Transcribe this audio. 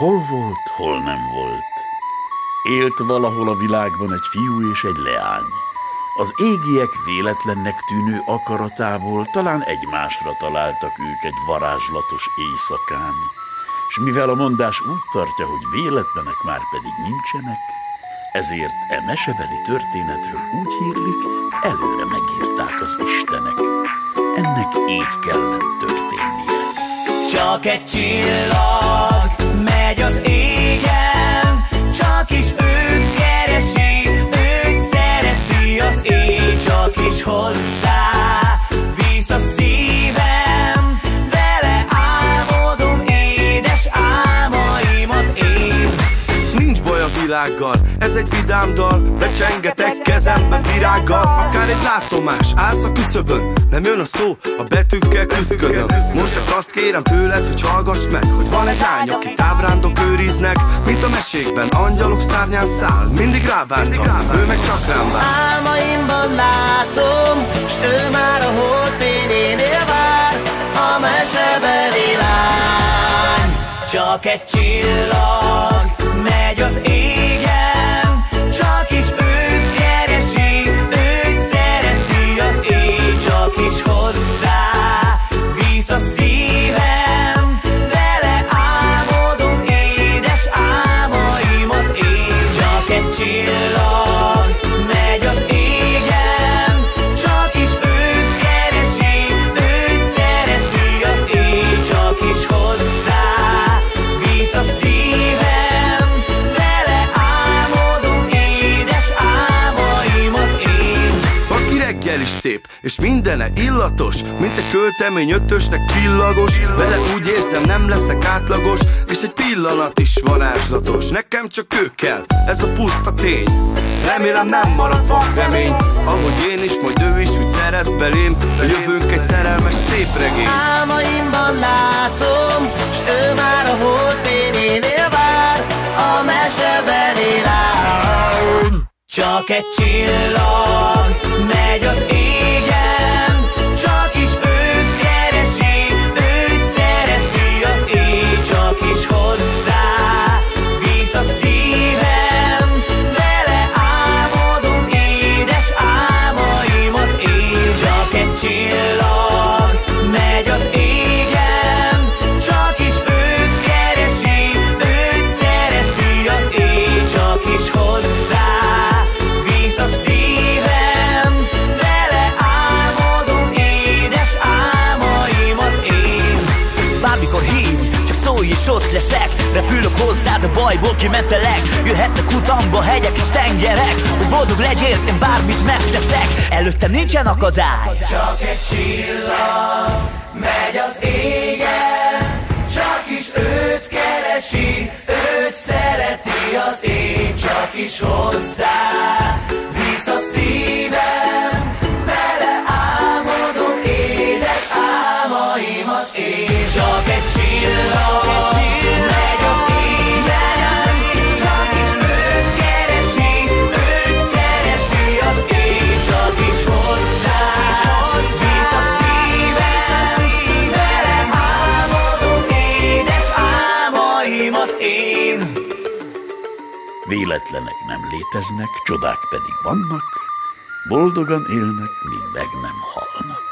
Hol volt, hol nem volt. Élt valahol a világban egy fiú és egy leány. Az égiek véletlennek tűnő akaratából talán egymásra találtak ők egy varázslatos éjszakán, és mivel a mondás úgy tartja, hogy véletlenek már pedig nincsenek, ezért e mesebeli történetről úgy hírlik, előre megírták az istenek. Ennek így kellett történnie. Csak egy csillag megy az világgal, ez egy vidám dal Becsengetek kezemben virággal. Akár egy látomás, állsz a küszöbön Nem jön a szó, a betűkkel küzdködöm. Most csak azt kérem tőled, hogy hallgass meg Hogy van egy lány, akit ábrándok őriznek Mint a mesékben, angyalok szárnyán száll. Mindig rávártam, ő meg csak rám vár. Álmaimban látom, s ő már a holdfényénél vár. A mesebeli lány Csak egy csillag Reggel is szép, és mindene illatos Mint egy költemény ötösnek csillagos. Vele úgy érzem nem leszek átlagos És egy pillanat is varázslatos. Nekem csak ő kell, ez a puszta tény. Remélem nem marad vak remény Ahogy én is, majd ő is úgy szeret belém. A jövőnk egy szerelmes szép regény. Álmaimban látom, s ő már a holdfényénél vár Csak egy csillag megy az égen bajból kimentelek Jöhetnek utamba hegyek és tengerek. Hogy boldog legyél, én bármit megteszek. Előttem nincsen akadály. Csak egy csillag megy az égen Csak is őt keresi, őt szereti az ég. Csak is hozzá visz szívem Vele álmodom, édes álmaimat én. Csak egy csillag Véletlenek nem léteznek, csodák pedig vannak, boldogan élnek, míg meg nem halnak.